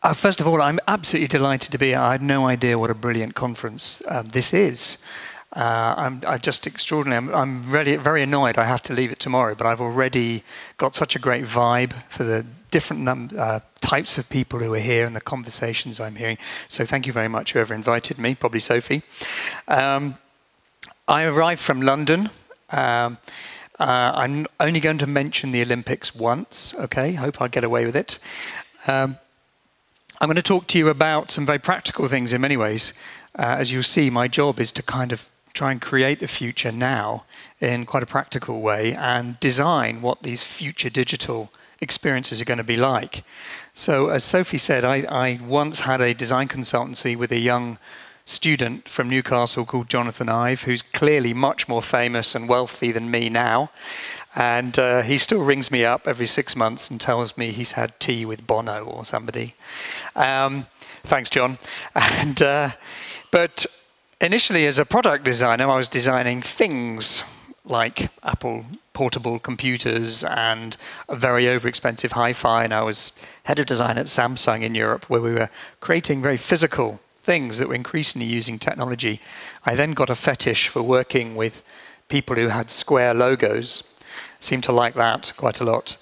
Uh, first of all, I'm absolutely delighted to be here. I had no idea what a brilliant conference um, this is. Uh, I'm, I'm, just extraordinary. I'm, I'm really very annoyed. I have to leave it tomorrow, but I've already got such a great vibe for the different uh, types of people who are here and the conversations I'm hearing. So thank you very much, whoever invited me, probably Sophie. Um, I arrived from London. Um, uh, I'm only going to mention the Olympics once, okay? Hope I'll get away with it. Um, I'm going to talk to you about some very practical things in many ways. Uh, as you'll see, my job is to kind of try and create the future now in quite a practical way and design what these future digital experiences are going to be like. So, as Sophie said, I, I once had a design consultancy with a young student from Newcastle called Jonathan Ive, who's clearly much more famous and wealthy than me now. And uh, he still rings me up every six months and tells me he's had tea with Bono or somebody. Um, thanks, John. And, uh, but initially, as a product designer, I was designing things like Apple portable computers and a very overexpensive hi-fi. And I was head of design at Samsung in Europe, where we were creating very physical things that were increasingly using technology. I then got a fetish for working with people who had square logos seemed to like that quite a lot.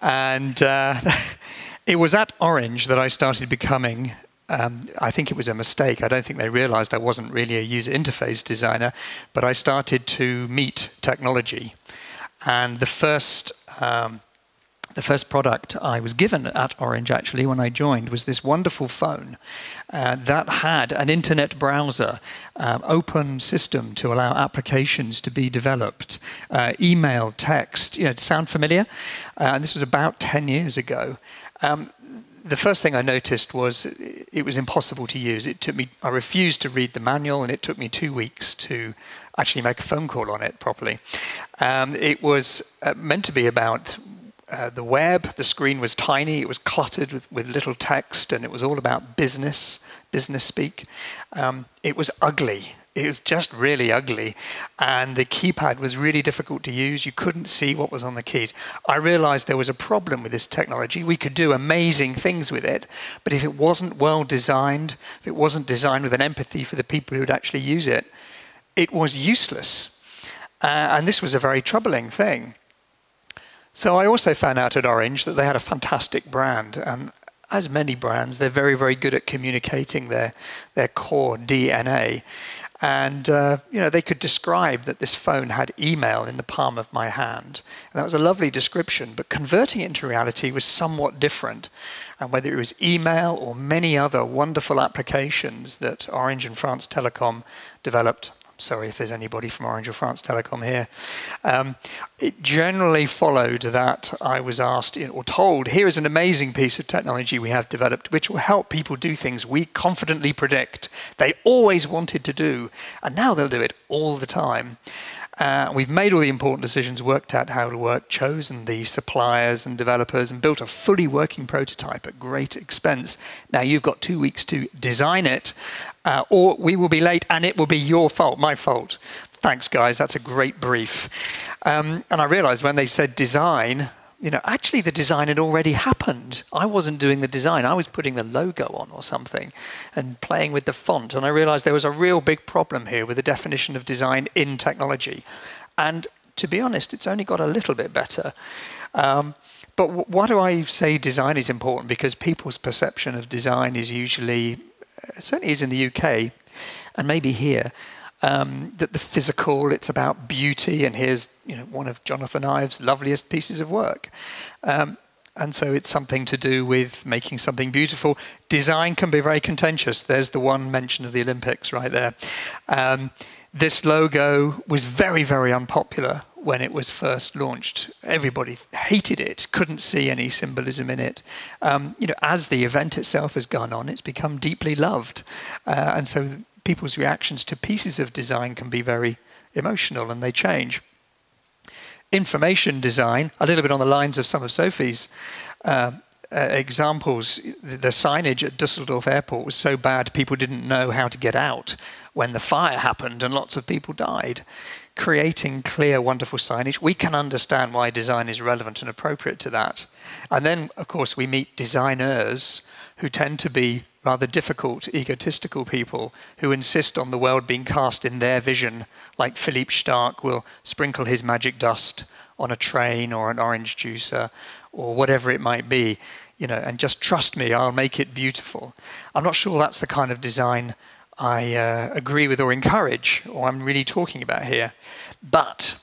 And uh, it was at Orange that I started becoming um, I think it was a mistake. I don't think they realized I wasn't really a user interface designer, but I started to meet technology. And the first um, the first product I was given at Orange, actually, when I joined, was this wonderful phone uh, that had an internet browser, um, open system to allow applications to be developed, uh, email, text. You know, sound familiar? Uh, and this was about 10 years ago. Um, the first thing I noticed was it was impossible to use. It took me, I refused to read the manual, and it took me two weeks to actually make a phone call on it properly. Um, it was uh, meant to be about uh, the web, the screen was tiny, it was cluttered with, with little text, and it was all about business, business speak. Um, it was ugly. It was just really ugly. And the keypad was really difficult to use. You couldn't see what was on the keys. I realized there was a problem with this technology. We could do amazing things with it, but if it wasn't well designed, if it wasn't designed with an empathy for the people who would actually use it, it was useless. Uh, and this was a very troubling thing. So I also found out at Orange that they had a fantastic brand, and as many brands, they're very, very good at communicating their their core DNA. And uh, you know, they could describe that this phone had email in the palm of my hand, and that was a lovely description. But converting it into reality was somewhat different. And whether it was email or many other wonderful applications that Orange and France Telecom developed, sorry if there's anybody from Orange or France Telecom here. Um, it generally followed that I was asked or told, here is an amazing piece of technology we have developed which will help people do things we confidently predict they always wanted to do, and now they'll do it all the time. Uh, we've made all the important decisions, worked out how to work, chosen the suppliers and developers, and built a fully working prototype at great expense. Now you've got two weeks to design it, uh, or we will be late and it will be your fault, my fault. Thanks, guys. That's a great brief. Um, and I realized when they said design, you know, actually the design had already happened. I wasn't doing the design, I was putting the logo on or something and playing with the font. And I realized there was a real big problem here with the definition of design in technology. And to be honest, it's only got a little bit better. Um, but why do I say design is important? Because people's perception of design is usually, uh, certainly is in the UK, and maybe here, um, that the physical, it's about beauty, and here's you know, one of Jonathan Ive's loveliest pieces of work. Um, and so it's something to do with making something beautiful. Design can be very contentious. There's the one mention of the Olympics right there. Um, this logo was very, very unpopular when it was first launched. Everybody hated it, couldn't see any symbolism in it. Um, you know, as the event itself has gone on, it's become deeply loved. Uh, and so people's reactions to pieces of design can be very emotional and they change. Information design, a little bit on the lines of some of Sophie's uh, uh, examples, the, the signage at Dusseldorf Airport was so bad people didn't know how to get out when the fire happened and lots of people died. Creating clear, wonderful signage, we can understand why design is relevant and appropriate to that. And then, of course, we meet designers who tend to be rather difficult, egotistical people who insist on the world being cast in their vision, like Philippe Starck will sprinkle his magic dust on a train or an orange juicer or whatever it might be, you know, and just trust me, I'll make it beautiful. I'm not sure that's the kind of design I uh, agree with or encourage, or I'm really talking about here. But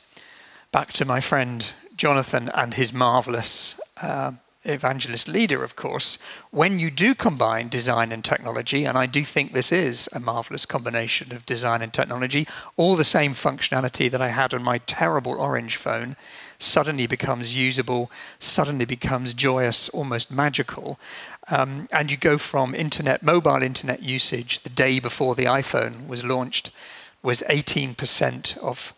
back to my friend Jonathan and his marvelous uh, evangelist leader, of course, when you do combine design and technology, and I do think this is a marvelous combination of design and technology, all the same functionality that I had on my terrible orange phone suddenly becomes usable, suddenly becomes joyous, almost magical. Um, and you go from internet, mobile internet usage the day before the iPhone was launched was 18% of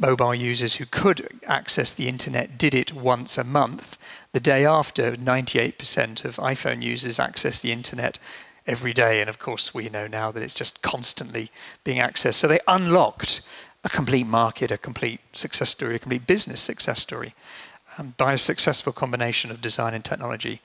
mobile users who could access the internet did it once a month. The day after, 98% of iPhone users access the internet every day. And of course, we know now that it's just constantly being accessed. So they unlocked a complete market, a complete success story, a complete business success story um, by a successful combination of design and technology.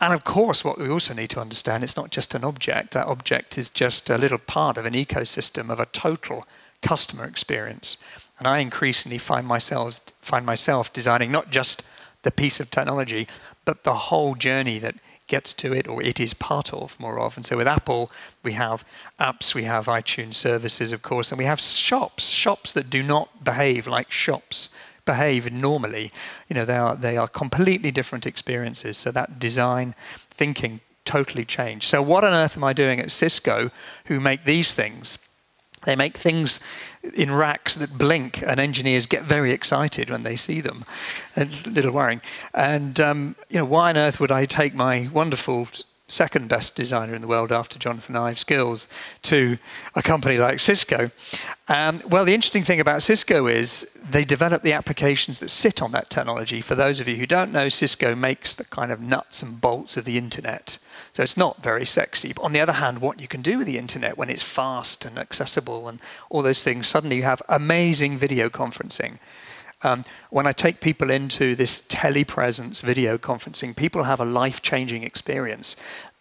And of course, what we also need to understand, it's not just an object. That object is just a little part of an ecosystem of a total customer experience. And I increasingly find myself find myself designing not just the piece of technology, but the whole journey that gets to it or it is part of more often. So with Apple, we have apps, we have iTunes services, of course, and we have shops, shops that do not behave like shops behave normally. You know, they are they are completely different experiences. So that design thinking totally changed. So what on earth am I doing at Cisco who make these things? They make things in racks that blink, and engineers get very excited when they see them. It's a little worrying. And um, you know, why on earth would I take my wonderful second best designer in the world after Jonathan Ive skills to a company like Cisco. Um, well, the interesting thing about Cisco is they develop the applications that sit on that technology. For those of you who don't know, Cisco makes the kind of nuts and bolts of the internet. So it's not very sexy. But on the other hand, what you can do with the internet when it's fast and accessible and all those things, suddenly you have amazing video conferencing. Um, when I take people into this telepresence video conferencing, people have a life-changing experience.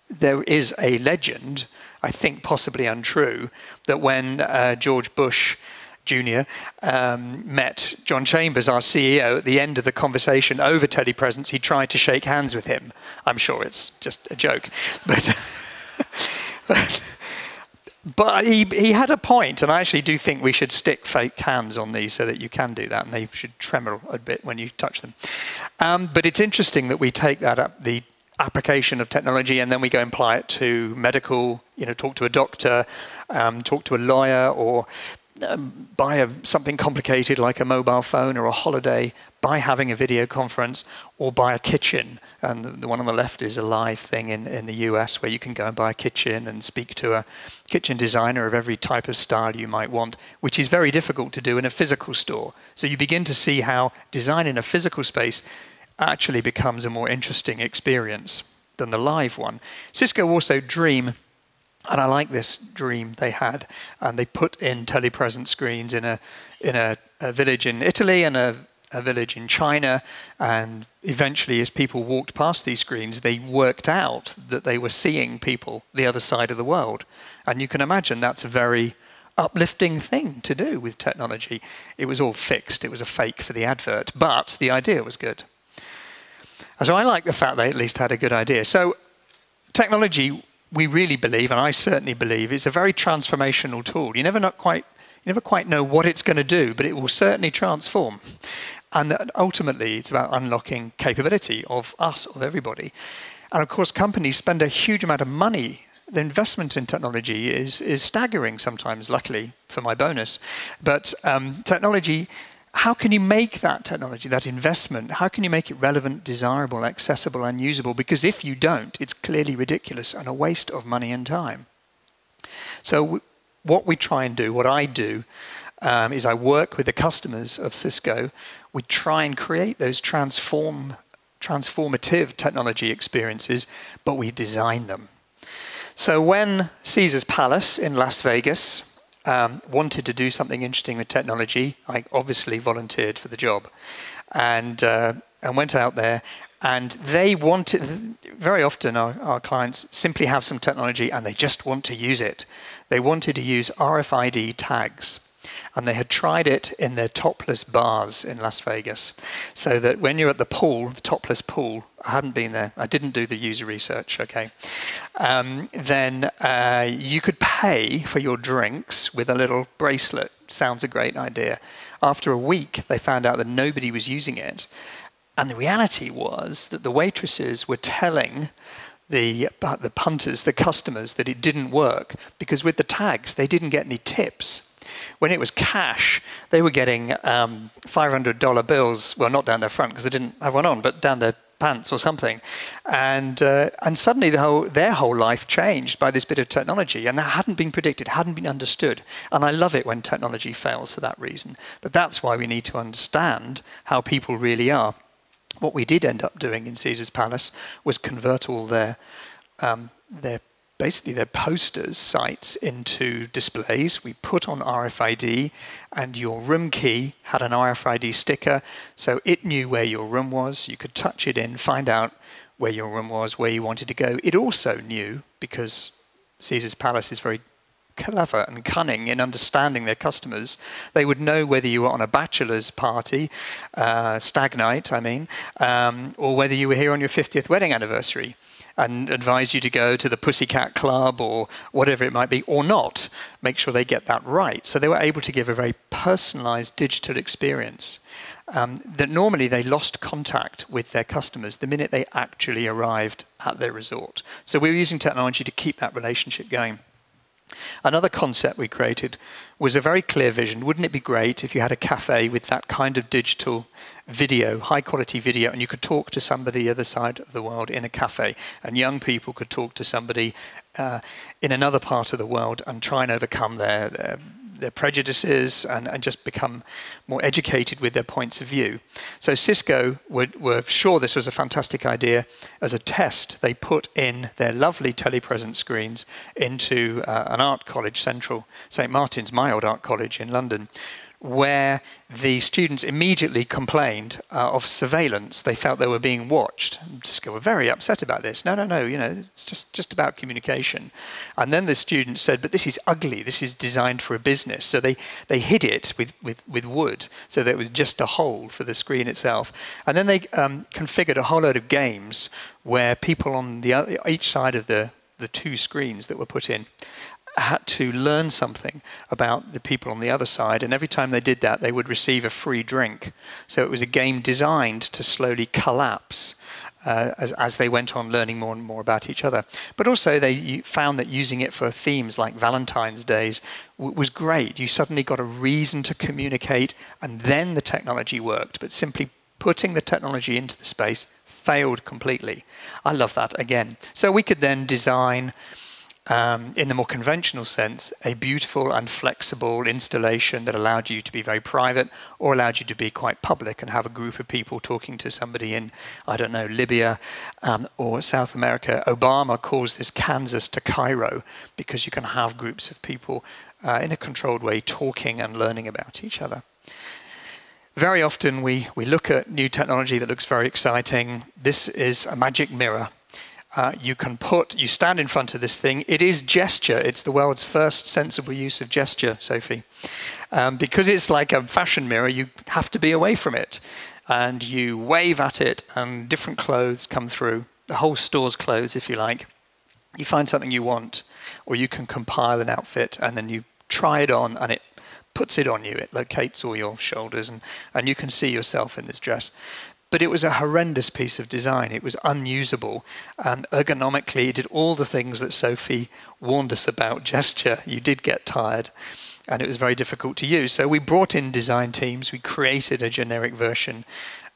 There is a legend, I think possibly untrue, that when uh, George Bush Jr. Um, met John Chambers, our CEO, at the end of the conversation over telepresence. He tried to shake hands with him. I'm sure it's just a joke, but. but, but he, he had a point, and I actually do think we should stick fake hands on these so that you can do that, and they should tremble a bit when you touch them. Um, but it's interesting that we take that up, the application of technology and then we go and apply it to medical, you know, talk to a doctor, um, talk to a lawyer or Uh, buy a, something complicated like a mobile phone or a holiday by having a video conference or buy a kitchen. And the, the one on the left is a live thing in, in the US where you can go and buy a kitchen and speak to a kitchen designer of every type of style you might want, which is very difficult to do in a physical store. So you begin to see how design in a physical space actually becomes a more interesting experience than the live one. Cisco also dream and I like this dream they had. And they put in telepresence screens in a in a, a village in Italy and a, a, village in China. And eventually, as people walked past these screens, they worked out that they were seeing people the other side of the world. And you can imagine that's a very uplifting thing to do with technology. It was all fixed. It was a fake for the advert, but the idea was good. So I like the fact they at least had a good idea. So technology we really believe, and I certainly believe, it's a very transformational tool. You never not quite you never quite know what it's going to do, but it will certainly transform. And ultimately, it's about unlocking capability of us, of everybody. And of course, companies spend a huge amount of money. The investment in technology is, is staggering sometimes, luckily for my bonus. But um, technology how can you make that technology, that investment, how can you make it relevant, desirable, accessible, and usable? Because if you don't, it's clearly ridiculous and a waste of money and time. So what we try and do, what I do, um, is I work with the customers of Cisco. We try and create those transform, transformative technology experiences, but we design them. So when Caesar's Palace in Las Vegas um, wanted to do something interesting with technology, I obviously volunteered for the job, and uh, and went out there And they wanted, very often our, our clients simply have some technology and they just want to use it. They wanted to use RFID tags and they had tried it in their topless bars in Las Vegas. So that when you're at the pool, the topless pool, I hadn't been there, I didn't do the user research, okay, um, then uh, you could pay for your drinks with a little bracelet. Sounds a great idea. After a week, they found out that nobody was using it. And the reality was that the waitresses were telling the, the punters, the customers, that it didn't work because with the tags, they didn't get any tips. When it was cash, they were getting um, $500 bills, well, not down their front because they didn't have one on, but down their pants or something. And, uh, and suddenly the whole, their whole life changed by this bit of technology. And that hadn't been predicted, hadn't been understood. And I love it when technology fails for that reason. But that's why we need to understand how people really are. What we did end up doing in Caesar's Palace was convert all their, um, their basically they're posters sites into displays. We put on RFID, and your room key had an RFID sticker, so it knew where your room was. You could touch it in, find out where your room was, where you wanted to go. It also knew, because Caesar's Palace is very clever and cunning in understanding their customers. They would know whether you were on a bachelor's party, uh, stag night, I mean, um, or whether you were here on your 50th wedding anniversary and advise you to go to the Pussycat Club or whatever it might be, or not. Make sure they get that right. So they were able to give a very personalized digital experience. Um, that normally they lost contact with their customers the minute they actually arrived at their resort. So we were using technology to keep that relationship going. Another concept we created was a very clear vision. Wouldn't it be great if you had a cafe with that kind of digital video, high quality video, and you could talk to somebody the other side of the world in a cafe, and young people could talk to somebody uh, in another part of the world and try and overcome their, their their prejudices and, and just become more educated with their points of view. So Cisco were, were sure this was a fantastic idea. As a test, they put in their lovely telepresence screens into uh, an art college, Central St. Martin's, my old art college in London, where the students immediately complained uh, of surveillance. They felt they were being watched. Cisco were very upset about this. No, no, no, you know, it's just, just about communication. And then the students said, but this is ugly. This is designed for a business. So they, they hid it with, with, with wood so that it was just a hole for the screen itself. And then they um, configured a whole load of games where people on the each side of the, the two screens that were put in had to learn something about the people on the other side, and every time they did that, they would receive a free drink. So it was a game designed to slowly collapse uh, as, as they went on learning more and more about each other. But also, they found that using it for themes like Valentine's Days was great. You suddenly got a reason to communicate, and then the technology worked. But simply putting the technology into the space failed completely. I love that again. So we could then design um, in the more conventional sense, a beautiful and flexible installation that allowed you to be very private or allowed you to be quite public and have a group of people talking to somebody in, I don't know, Libya um, or South America. Obama calls this Kansas to Cairo because you can have groups of people uh, in a controlled way talking and learning about each other. Very often we, we look at new technology that looks very exciting. This is a magic mirror uh, you can put, you stand in front of this thing. It is gesture. It's the world's first sensible use of gesture, Sophie. Um, because it's like a fashion mirror, you have to be away from it. And you wave at it, and different clothes come through. The whole store's clothes, if you like. You find something you want, or you can compile an outfit, and then you try it on, and it puts it on you. It locates all your shoulders, and, and you can see yourself in this dress but it was a horrendous piece of design. It was unusable. And ergonomically, it did all the things that Sophie warned us about gesture. You did get tired, and it was very difficult to use. So we brought in design teams, we created a generic version.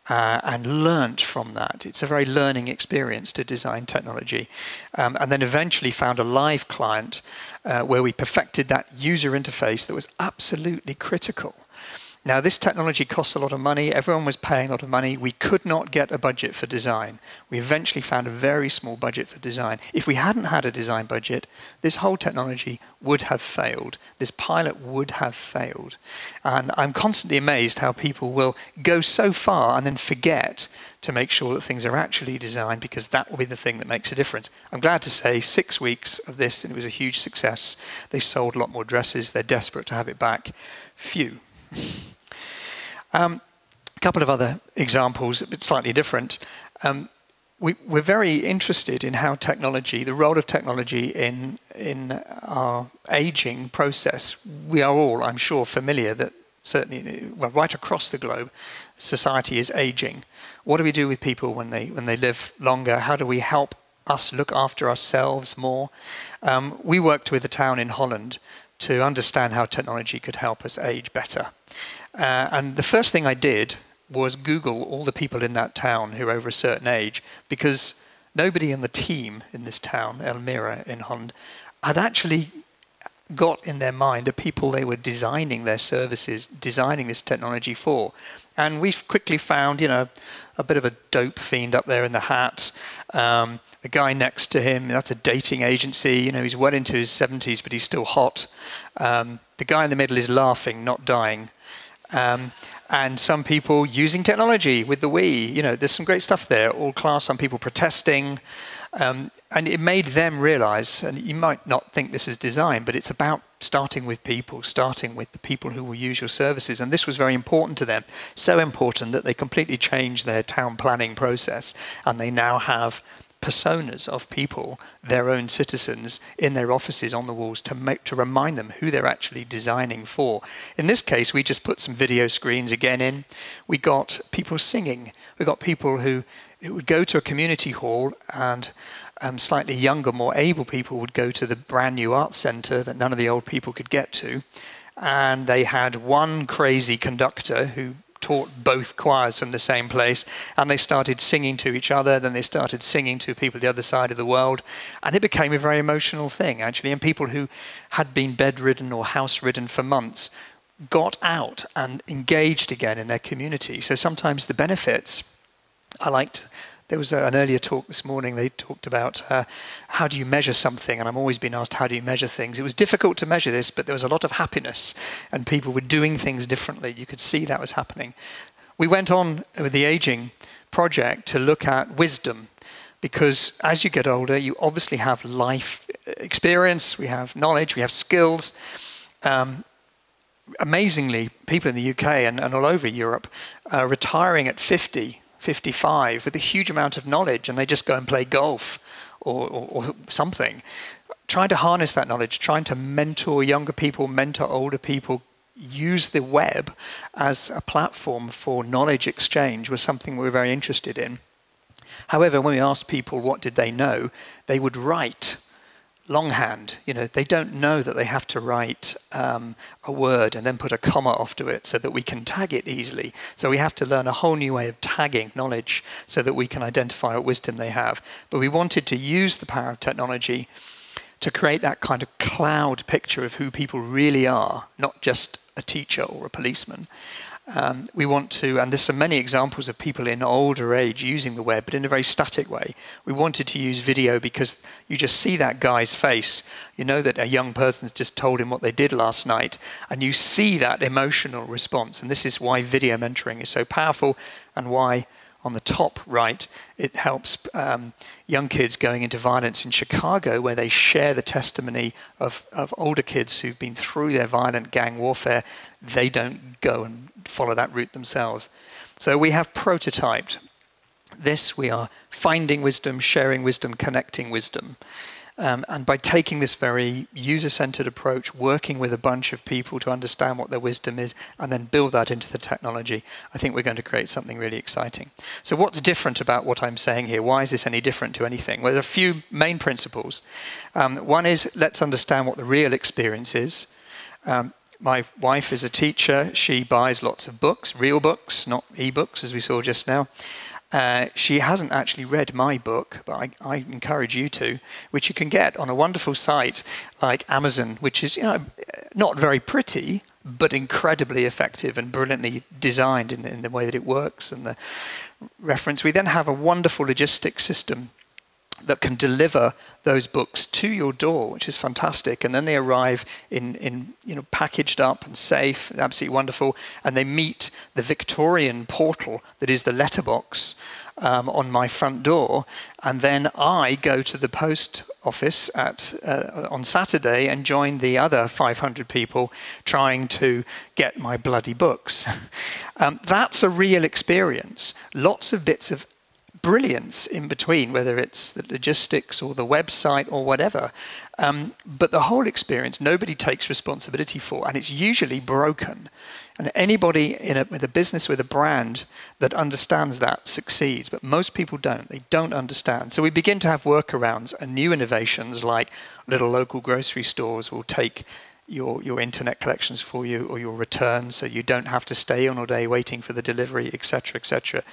Uh, and learnt from that. It's a very learning experience to design technology. Um, and then eventually found a live client uh, where we perfected that user interface that was absolutely critical Now, this technology costs a lot of money. Everyone was paying a lot of money. We could not get a budget for design. We eventually found a very small budget for design. If we hadn't had a design budget, this whole technology would have failed. This pilot would have failed. And I'm constantly amazed how people will go so far and then forget to make sure that things are actually designed because that will be the thing that makes a difference. I'm glad to say six weeks of this and it was a huge success. They sold a lot more dresses. They're desperate to have it back. Phew. Um, a couple of other examples, a bit slightly different. Um, we, are very interested in how technology, the role of technology in, in our aging process. We are all, I'm sure, familiar that certainly, well, right across the globe, society is aging. What do we do with people when they, when they live longer? How do we help us look after ourselves more? Um, we worked with a town in Holland to understand how technology could help us age better. Uh, and the first thing I did was Google all the people in that town who are over a certain age, because nobody in the team in this town, Almere in Holland, had actually got in their mind the people they were designing their services, designing this technology for. And we quickly found, you know, a bit of a dope fiend up there in the hat. Um, the guy next to him, that's a dating agency. You know, he's well into his 70s, but he's still hot. Um, the guy in the middle is laughing, not dying. Um, and some people using technology with the Wii. You know, there's some great stuff there, all class, some people protesting. Um, and it made them realize, and you might not think this is design, but it's about starting with people, starting with the people who will use your services. And this was very important to them. So important that they completely changed their town planning process. And they now have personas of people, their own citizens, in their offices on the walls to make to remind them who they're actually designing for. In this case, we just put some video screens again in. We got people singing. We got people who, who would go to a community hall and um, slightly younger, more able people would go to the brand new art centre that none of the old people could get to. And they had one crazy conductor who taught both choirs from the same place, and they started singing to each other. Then they started singing to people the other side of the world, and it became a very emotional thing actually. And people who had been bedridden or house-ridden for months got out and engaged again in their community. So sometimes the benefits. I liked there was an earlier talk this morning. They talked about uh, how do you measure something, and I'm always being asked how do you measure things. It was difficult to measure this, but there was a lot of happiness, and people were doing things differently. You could see that was happening. We went on with the aging project to look at wisdom, because as you get older, you obviously have life experience, we have knowledge, we have skills. Um, amazingly, people in the UK and, and all over Europe are retiring at 50 55 with a huge amount of knowledge and they just go and play golf or, or, or, something. Trying to harness that knowledge, trying to mentor younger people, mentor older people, use the web as a platform for knowledge exchange was something we were very interested in. However, when we asked people what did they know, they would write longhand. You know, they don't know that they have to write um, a word and then put a comma after it so that we can tag it easily. So we have to learn a whole new way of tagging knowledge so that we can identify what wisdom they have. But we wanted to use the power of technology to create that kind of cloud picture of who people really are, not just a teacher or a policeman. Um, we want to, and there's so many examples of people in older age using the web, but in a very static way. We wanted to use video because you just see that guy's face. You know that a young person's just told him what they did last night, and you see that emotional response. And this is why video mentoring is so powerful and why on the top right, it helps um, young kids going into violence in Chicago, where they share the testimony of, of older kids who've been through their violent gang warfare. They don't go and follow that route themselves. So we have prototyped this. We are finding wisdom, sharing wisdom, connecting wisdom. Um, and by taking this very user centered approach, working with a bunch of people to understand what their wisdom is, and then build that into the technology, I think we're going to create something really exciting. So, what's different about what I'm saying here? Why is this any different to anything? Well, there are a few main principles. Um, one is let's understand what the real experience is. Um, my wife is a teacher. She buys lots of books, real books, not e books, as we saw just now. Uh, she hasn't actually read my book, but I, I, encourage you to, which you can get on a wonderful site like Amazon, which is you know not very pretty, but incredibly effective and brilliantly designed in, in the way that it works and the reference. We then have a wonderful logistics system that can deliver those books to your door, which is fantastic. And then they arrive in, in you know, packaged up and safe, absolutely wonderful. And they meet the Victorian portal that is the letterbox um, on my front door. And then I go to the post office at, uh, on Saturday and join the other 500 people trying to get my bloody books. um, that's a real experience. Lots of bits of brilliance in between, whether it's the logistics or the website or whatever. Um, but the whole experience, nobody takes responsibility for, and it's usually broken. And anybody in a, with a business, with a brand that understands that succeeds, but most people don't. They don't understand. So we begin to have workarounds and new innovations like little local grocery stores will take your, your internet collections for you or your returns so you don't have to stay on all day waiting for the delivery, etc., etc.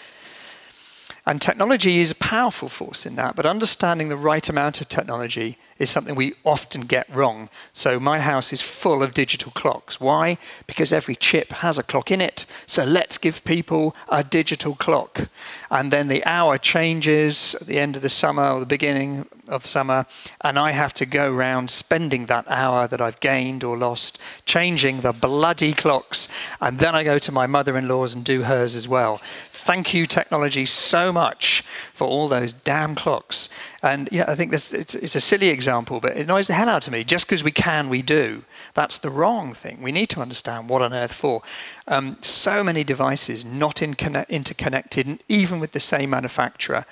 And technology is a powerful force in that, but understanding the right amount of technology is something we often get wrong. So my house is full of digital clocks. Why? Because every chip has a clock in it. So let's give people a digital clock. And then the hour changes at the end of the summer or the beginning of summer, and I have to go around spending that hour that I've gained or lost, changing the bloody clocks. And then I go to my mother-in-law's and do hers as well. Thank you, technology, so much for all those damn clocks. And yeah, I think this, it's, it's a silly example, but it annoys the hell out of me. Just because we can, we do. That's the wrong thing. We need to understand what on earth for. Um, so many devices not in interconnected, even with the same manufacturer.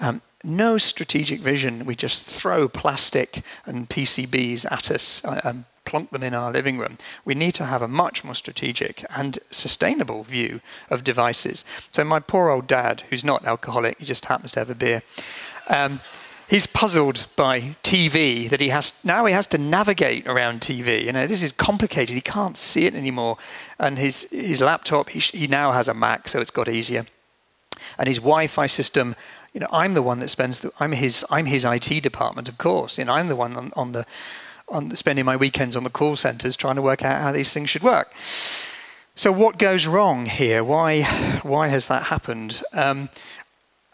Um, no strategic vision. We just throw plastic and PCBs at us and plonk them in our living room. We need to have a much more strategic and sustainable view of devices. So my poor old dad, who's not alcoholic, he just happens to have a beer. Um, he's puzzled by TV that he has now he has to navigate around TV. You know, this is complicated. He can't see it anymore. And his his laptop, he, he now has a Mac, so it's got easier. And his Wi-Fi system, you know, I'm the one that spends the, I'm his I'm his IT department, of course. You know, I'm the one on, on the on spending my weekends on the call centers trying to work out how these things should work. So what goes wrong here? Why, why has that happened? Um,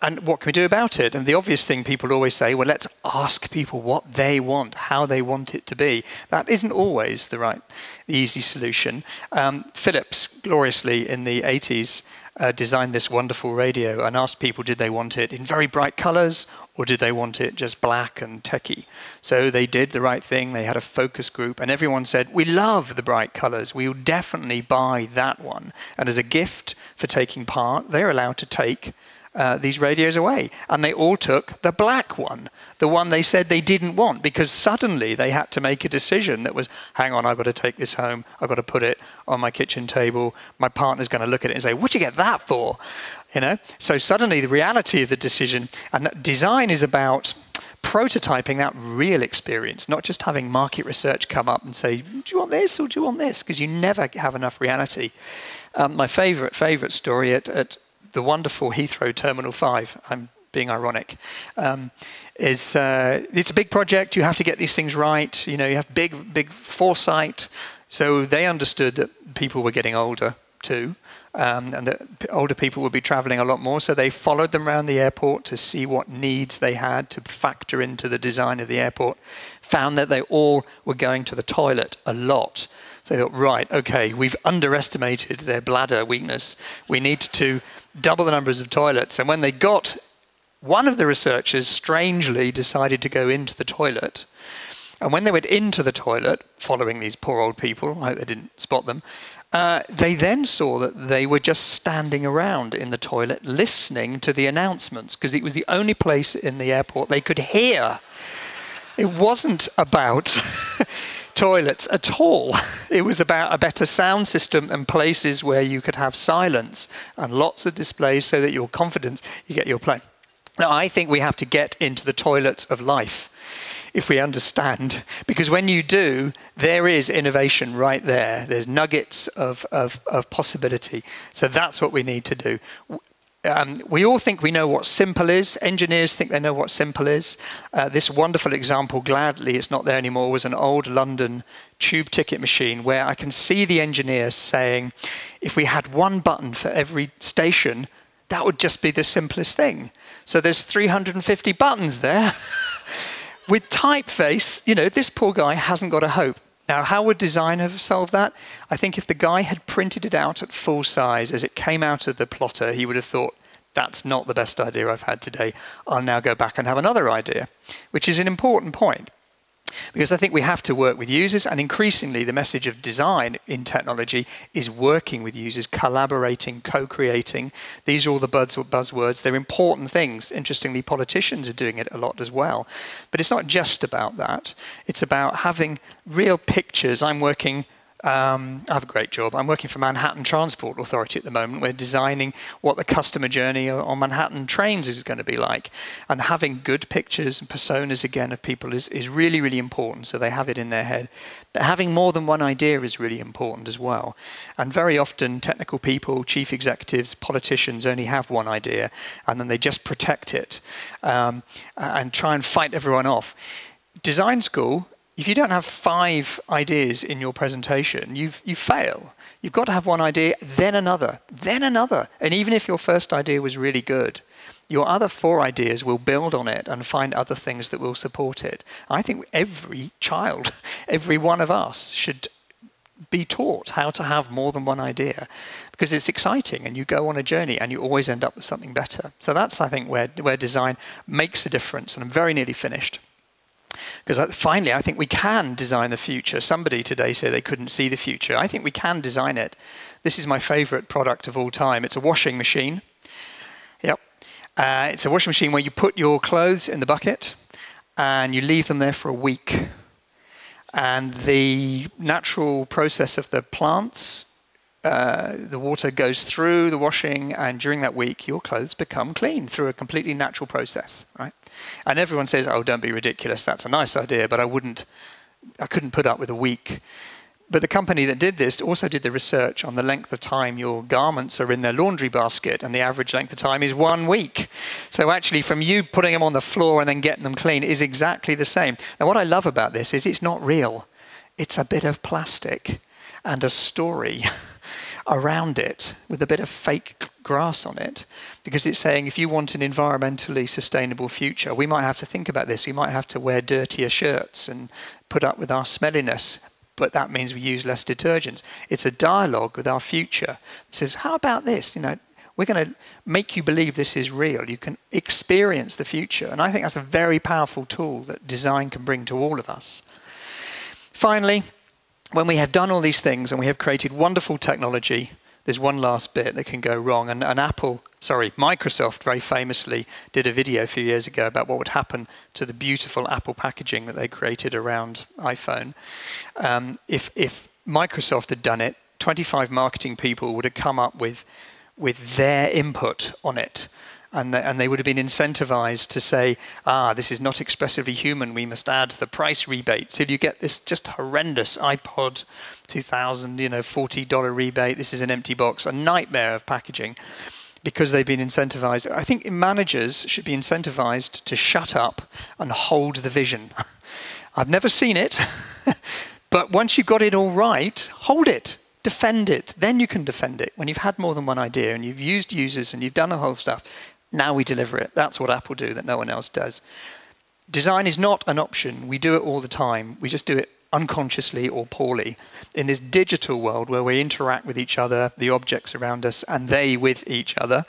and what can we do about it? And the obvious thing people always say, well, let's ask people what they want, how they want it to be. That isn't always the right, the easy solution. Um, Philips, gloriously in the 80s, uh, designed this wonderful radio and asked people did they want it in very bright colors or did they want it just black and techie. So they did the right thing. They had a focus group and everyone said, we love the bright colors. We will definitely buy that one. And as a gift for taking part, they're allowed to take uh, these radios away. And they all took the black one, the one they said they didn't want, because suddenly they had to make a decision that was, hang on, I've got to take this home, I've got to put it on my kitchen table, my partner's going to look at it and say, what'd you get that for? You know? So suddenly the reality of the decision, and design is about prototyping that real experience, not just having market research come up and say, do you want this or do you want this? Because you never have enough reality. Um, my favorite, favorite story at, at the wonderful Heathrow Terminal 5, I'm being ironic, um, is uh, it's a big project. You have to get these things right. You know, you have big, big foresight. So they understood that people were getting older too, um, and that older people would be traveling a lot more. So they followed them around the airport to see what needs they had to factor into the design of the airport. Found that they all were going to the toilet a lot. They thought, right, okay, we've underestimated their bladder weakness. We need to double the numbers of toilets. And when they got, one of the researchers strangely decided to go into the toilet. And when they went into the toilet, following these poor old people, I hope they didn't spot them, uh, they then saw that they were just standing around in the toilet listening to the announcements because it was the only place in the airport they could hear. It wasn't about toilets at all. It was about a better sound system and places where you could have silence and lots of displays so that you're confident you get your plane. Now, I think we have to get into the toilets of life if we understand, because when you do, there is innovation right there. There's nuggets of, of, of possibility. So that's what we need to do. Um, we all think we know what simple is. Engineers think they know what simple is. Uh, this wonderful example, gladly it's not there anymore, was an old London tube ticket machine where I can see the engineers saying, if we had one button for every station, that would just be the simplest thing. So there's 350 buttons there. With typeface, you know, this poor guy hasn't got a hope. Now, how would design have solved that? I think if the guy had printed it out at full size as it came out of the plotter, he would have thought, that's not the best idea I've had today. I'll now go back and have another idea, which is an important point. Because I think we have to work with users, and increasingly the message of design in technology is working with users, collaborating, co creating. These are all the buzzwords. They're important things. Interestingly, politicians are doing it a lot as well. But it's not just about that, it's about having real pictures. I'm working um, I have a great job. I'm working for Manhattan Transport Authority at the moment. We're designing what the customer journey on Manhattan trains is going to be like. And having good pictures and personas again of people is, is really, really important. So they have it in their head. But having more than one idea is really important as well. And very often, technical people, chief executives, politicians only have one idea and then they just protect it um, and try and fight everyone off. Design school if you don't have five ideas in your presentation, you've, you fail. You've got to have one idea, then another, then another. And even if your first idea was really good, your other four ideas will build on it and find other things that will support it. I think every child, every one of us should be taught how to have more than one idea because it's exciting and you go on a journey and you always end up with something better. So that's, I think, where, where design makes a difference. And I'm very nearly finished. Because finally, I think we can design the future. Somebody today said they couldn't see the future. I think we can design it. This is my favorite product of all time. It's a washing machine. Yep. Uh, it's a washing machine where you put your clothes in the bucket and you leave them there for a week. And the natural process of the plants uh, the water goes through the washing, and during that week, your clothes become clean through a completely natural process, right? And everyone says, "Oh, don't be ridiculous. That's a nice idea, but I wouldn't, I couldn't put up with a week." But the company that did this also did the research on the length of time your garments are in their laundry basket, and the average length of time is one week. So actually, from you putting them on the floor and then getting them clean is exactly the same. Now, what I love about this is it's not real. It's a bit of plastic and a story. around it with a bit of fake grass on it because it's saying if you want an environmentally sustainable future, we might have to think about this. We might have to wear dirtier shirts and put up with our smelliness, but that means we use less detergents. It's a dialogue with our future. It says, how about this? You know, we're going to make you believe this is real. You can experience the future. And I think that's a very powerful tool that design can bring to all of us. Finally, when we have done all these things and we have created wonderful technology, there's one last bit that can go wrong. And, and, Apple, sorry, Microsoft very famously did a video a few years ago about what would happen to the beautiful Apple packaging that they created around iPhone. Um, if, if Microsoft had done it, 25 marketing people would have come up with, with their input on it and, and they would have been incentivized to say, ah, this is not expressively human, we must add the price rebate till you get this just horrendous iPod 2000, you know, $40 rebate, this is an empty box, a nightmare of packaging because they've been incentivized. I think managers should be incentivized to shut up and hold the vision. I've never seen it, but once you've got it all right, hold it defend it. Then you can defend it. When you've had more than one idea and you've used users and you've done the whole stuff, now we deliver it. That's what Apple do that no one else does. Design is not an option. We do it all the time. We just do it unconsciously or poorly. In this digital world where we interact with each other, the objects around us, and they with each other,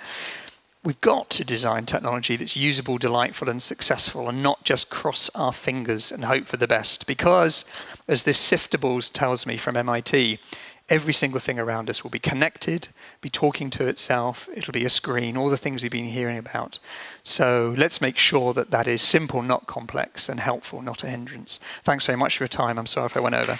we've got to design technology that's usable, delightful, and successful, and not just cross our fingers and hope for the best. Because, as this Siftables tells me from MIT, every single thing around us will be connected, be talking to itself, it'll be a screen, all the things we've been hearing about. So let's make sure that that is simple, not complex, and helpful, not a hindrance. Thanks very much for your time. I'm sorry if I went over.